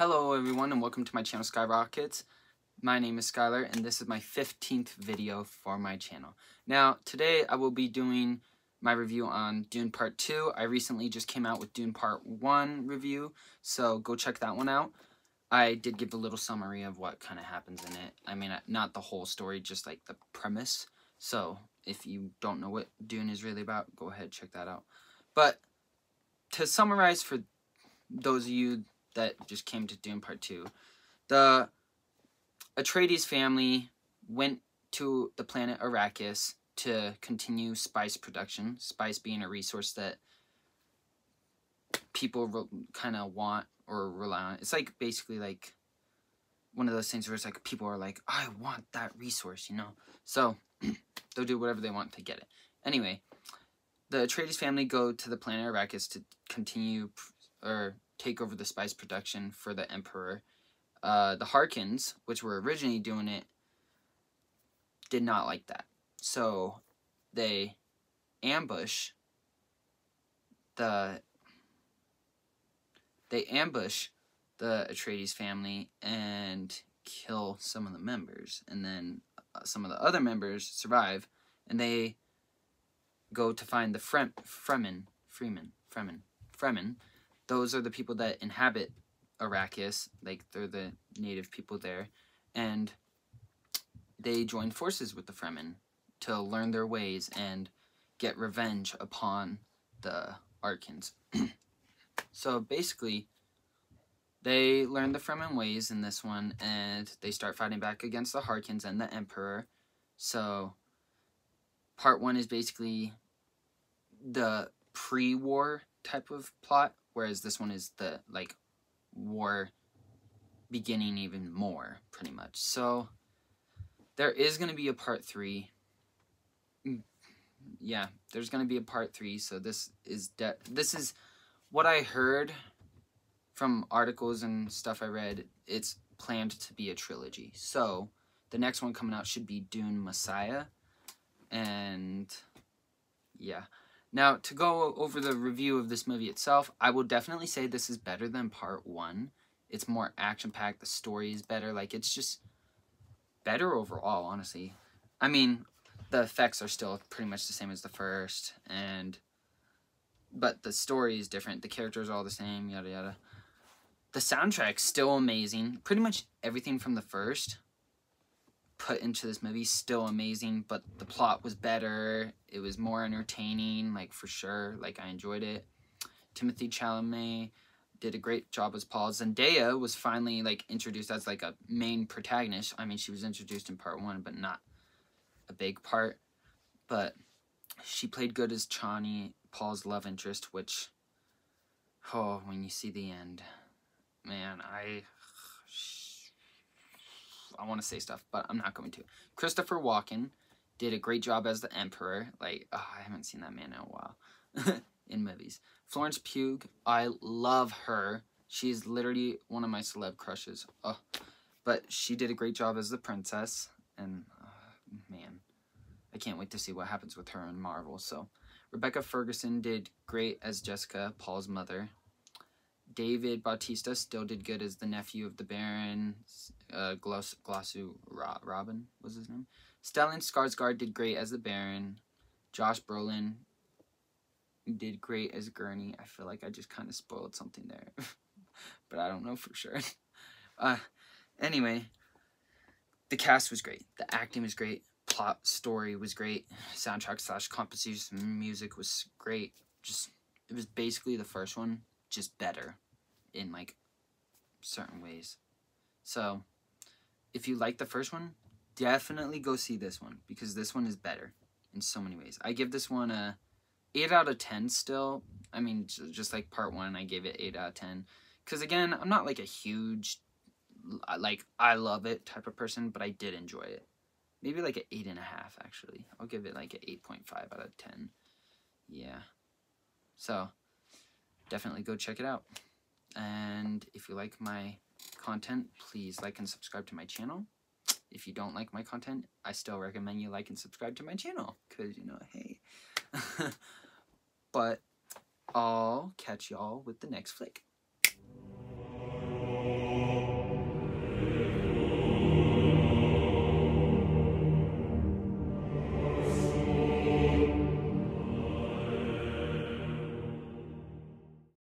Hello everyone and welcome to my channel Skyrokkets. My name is Skylar and this is my 15th video for my channel. Now today I will be doing my review on Dune Part 2. I recently just came out with Dune Part 1 review so go check that one out. I did give a little summary of what kind of happens in it. I mean not the whole story just like the premise. So if you don't know what Dune is really about go ahead check that out. But to summarize for those of you that just came to Dune Part 2. The Atreides family went to the planet Arrakis to continue spice production, spice being a resource that people kind of want or rely on. It's like basically like one of those things where it's like people are like, I want that resource, you know? So they'll do whatever they want to get it. Anyway, the Atreides family go to the planet Arrakis to continue or take over the spice production for the Emperor. Uh, the Harkins, which were originally doing it, did not like that. So they ambush the they ambush the Atreides family and kill some of the members, and then uh, some of the other members survive, and they go to find the Frem Fremen, Freeman, Fremen, Fremen, those are the people that inhabit Arrakis, like they're the native people there, and they join forces with the Fremen to learn their ways and get revenge upon the Arkans. so basically, they learn the Fremen ways in this one, and they start fighting back against the Harkins and the Emperor. So, part one is basically the pre-war type of plot whereas this one is the like war beginning even more pretty much. So there is going to be a part three. Mm, yeah there's going to be a part three so this is this is what i heard from articles and stuff i read. It's planned to be a trilogy. So the next one coming out should be dune messiah and yeah now, to go over the review of this movie itself, I will definitely say this is better than part one. It's more action-packed, the story is better, like, it's just better overall, honestly. I mean, the effects are still pretty much the same as the first, and, but the story is different, the characters are all the same, yada yada. The soundtrack's still amazing, pretty much everything from the first, put into this movie still amazing, but the plot was better. It was more entertaining, like for sure. Like I enjoyed it. Timothée Chalamet did a great job as Paul. Zendaya was finally like introduced as like a main protagonist. I mean, she was introduced in part one, but not a big part. But she played good as Chani, Paul's love interest, which, oh, when you see the end, man, I I want to say stuff, but I'm not going to. Christopher Walken did a great job as the Emperor. Like, oh, I haven't seen that man in a while in movies. Florence Pugh, I love her. She's literally one of my celeb crushes. Oh, but she did a great job as the princess, and uh, man, I can't wait to see what happens with her in Marvel. So, Rebecca Ferguson did great as Jessica, Paul's mother. David Bautista still did good as the nephew of the Baron. Uh, Gloss, Glossu Rabban was his name. Stellan Skarsgård did great as the Baron. Josh Brolin did great as Gurney. I feel like I just kind of spoiled something there, but I don't know for sure. Uh, anyway, the cast was great. The acting was great. Plot story was great. Soundtrack slash composition music was great. Just it was basically the first one, just better in like certain ways. So, if you like the first one, definitely go see this one because this one is better in so many ways. I give this one a 8 out of 10 still. I mean, just like part 1, I gave it 8 out of 10. Because again, I'm not like a huge, like, I love it type of person, but I did enjoy it. Maybe like an 8.5 actually. I'll give it like an 8.5 out of 10. Yeah. So, definitely go check it out. And if you like my content, please like and subscribe to my channel. If you don't like my content, I still recommend you like and subscribe to my channel. Because, you know, hey. but I'll catch y'all with the next flick.